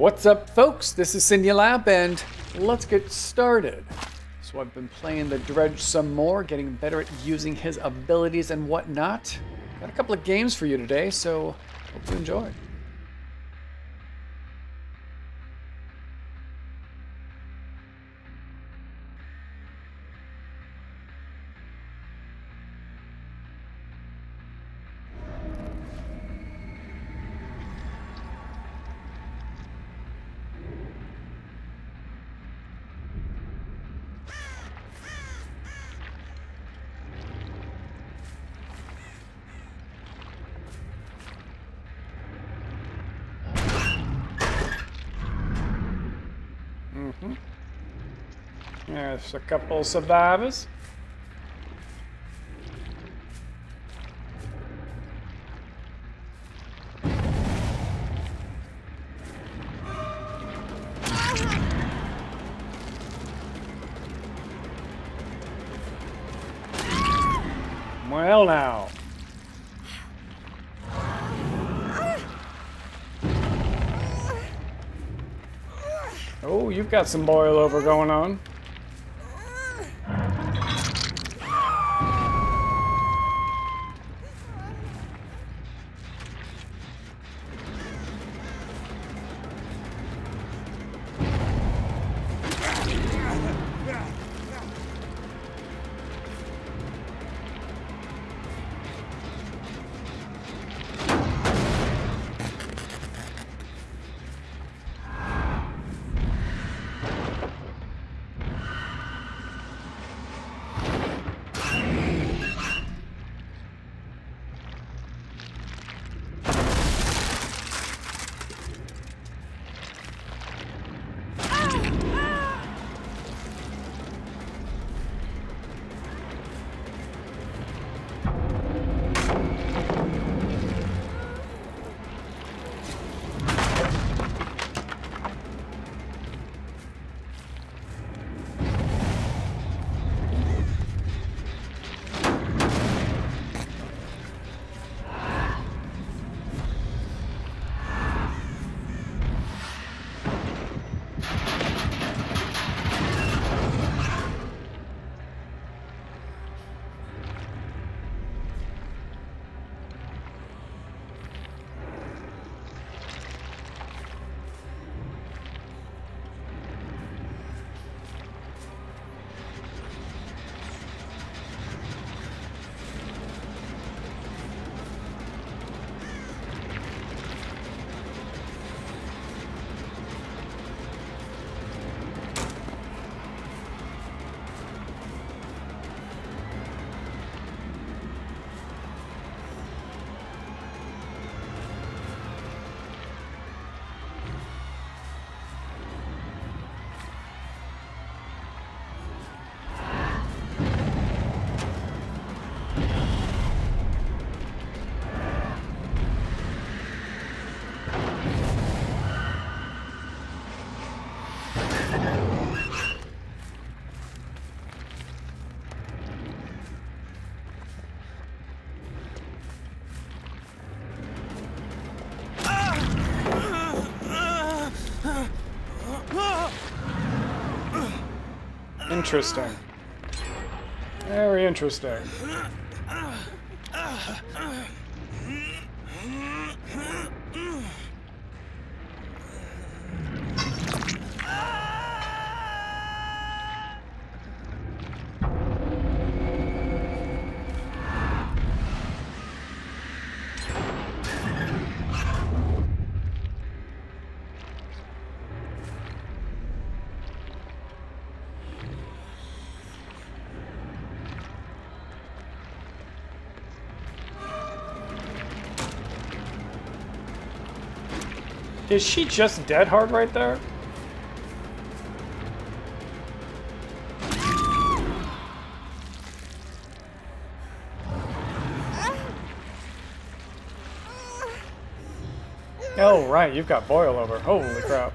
What's up, folks? This is Sinulab, and let's get started. So I've been playing the Dredge some more, getting better at using his abilities and whatnot. Got a couple of games for you today, so hope you enjoy. There's a couple survivors. Well now. Oh, you've got some boil over going on. Interesting. Very interesting. Is she just dead hard right there? Oh, right, you've got boil over. Holy crap.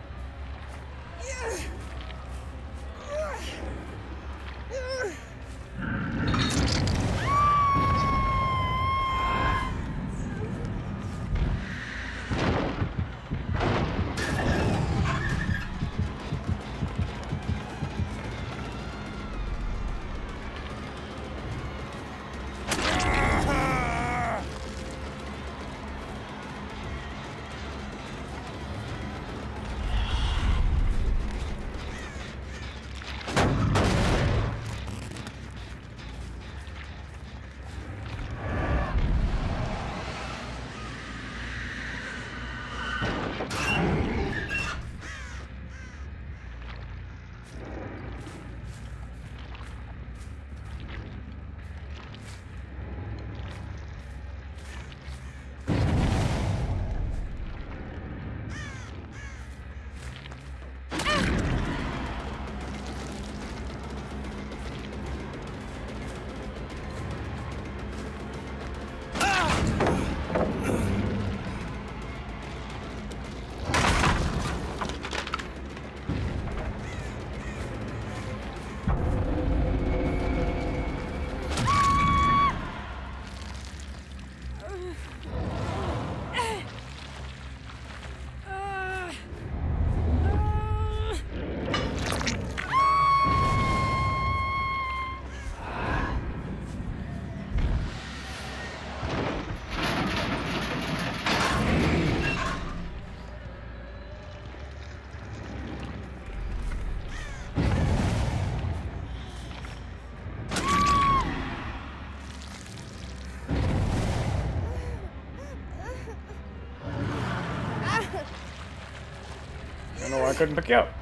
Couldn't pick you up.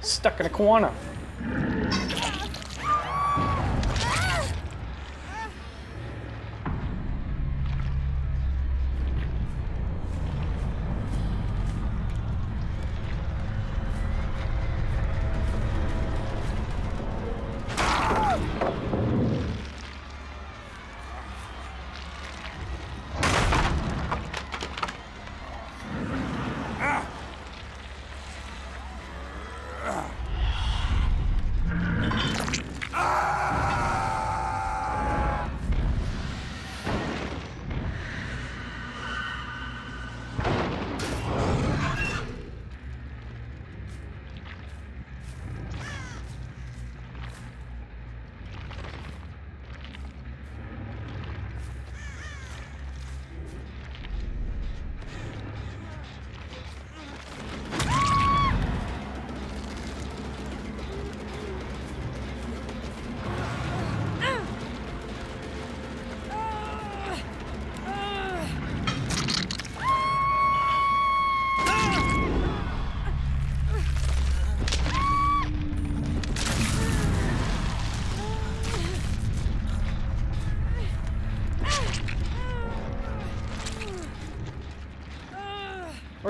Stuck in a corner.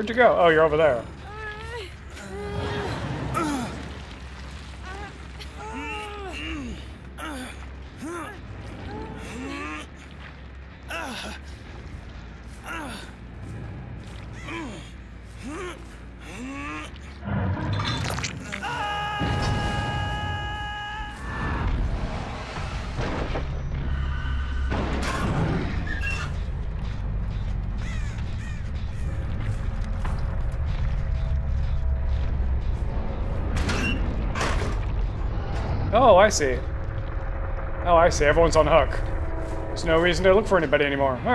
Where'd you go? Oh, you're over there. Oh, I see. Oh, I see. Everyone's on hook. There's no reason to look for anybody anymore. All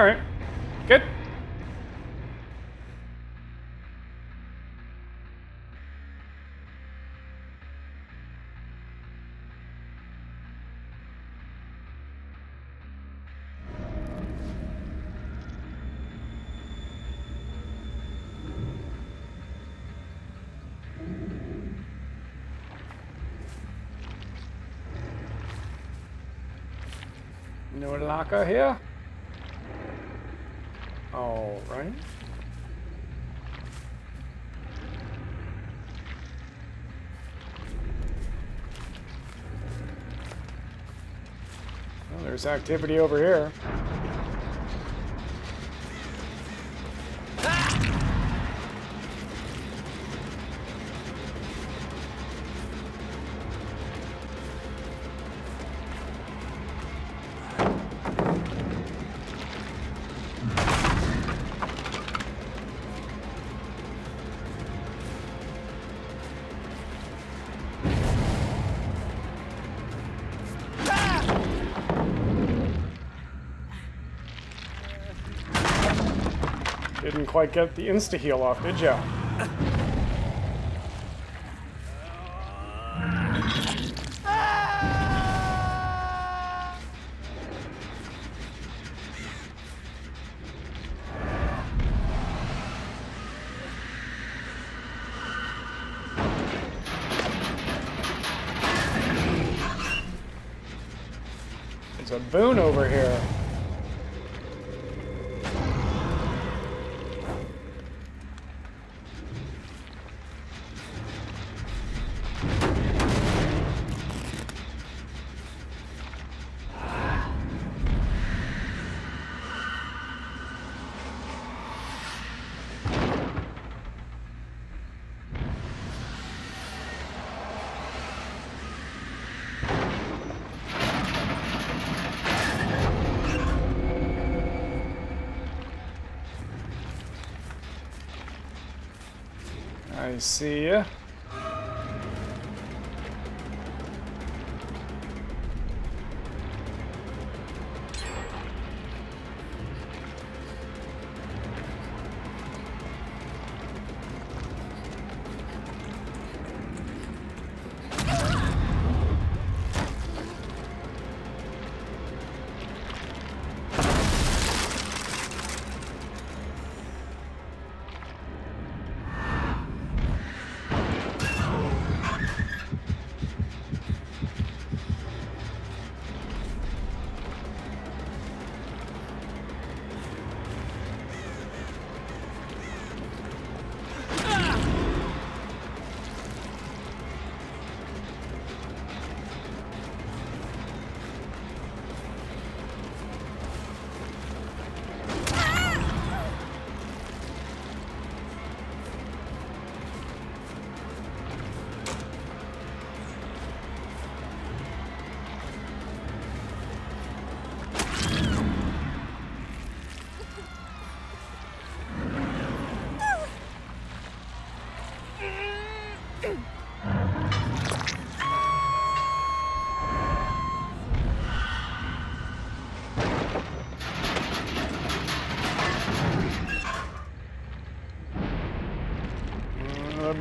New locker here. All right. Well, there's activity over here. Quite get the insta heal off, did ya? There's a boon over here. See ya.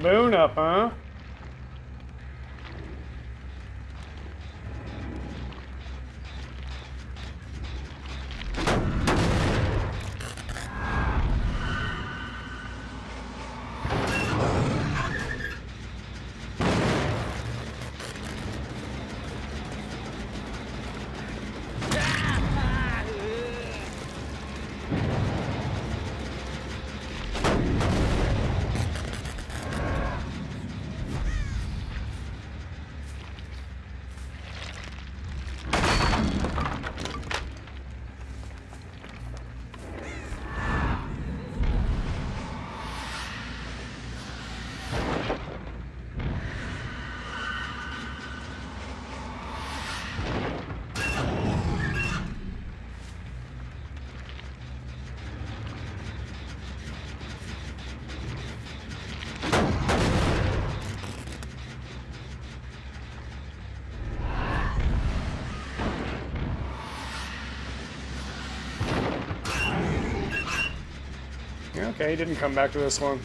Moon up, huh? Okay, he didn't come back to this one.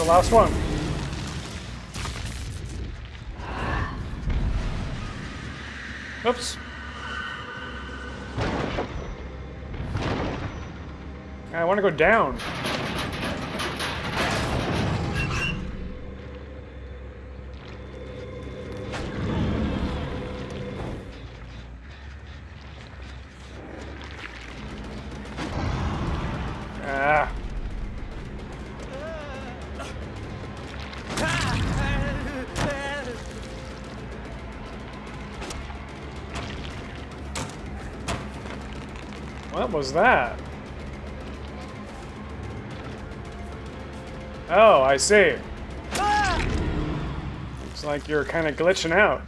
The last one. Oops. I want to go down. What was that? Oh, I see. Looks like you're kind of glitching out.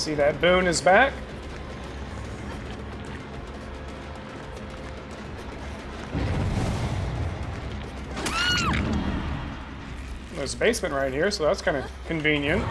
See that boon is back. There's a basement right here, so that's kind of convenient.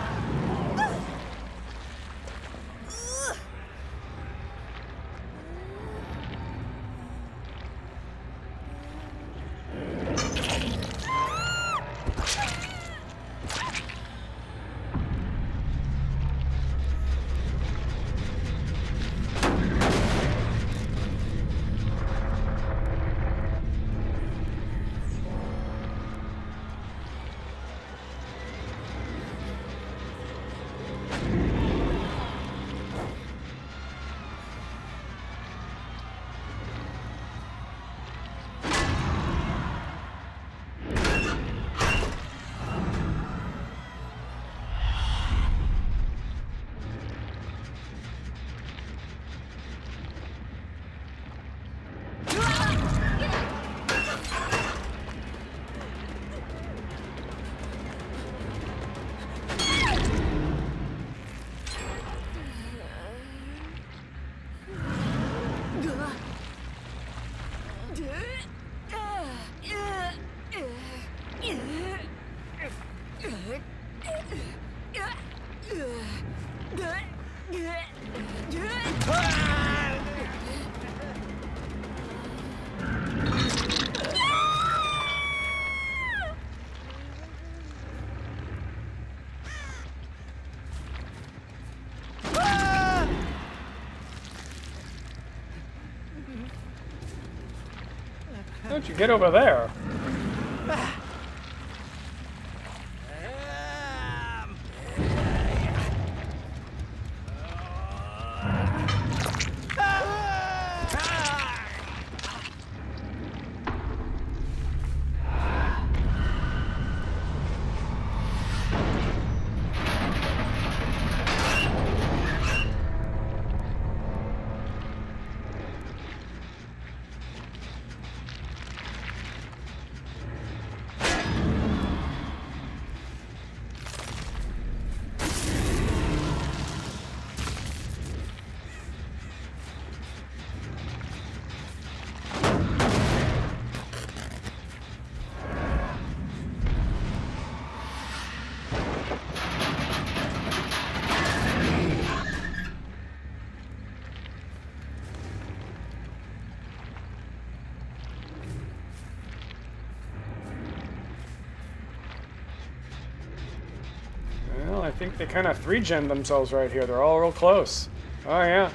You get over there? They kind of three-gen themselves right here. They're all real close. Oh, yeah.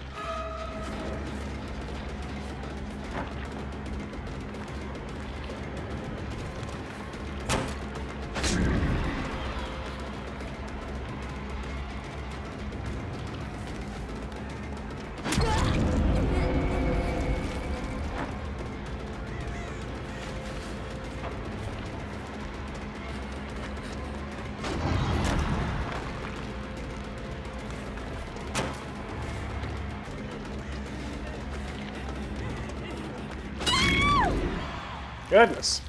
Goodness.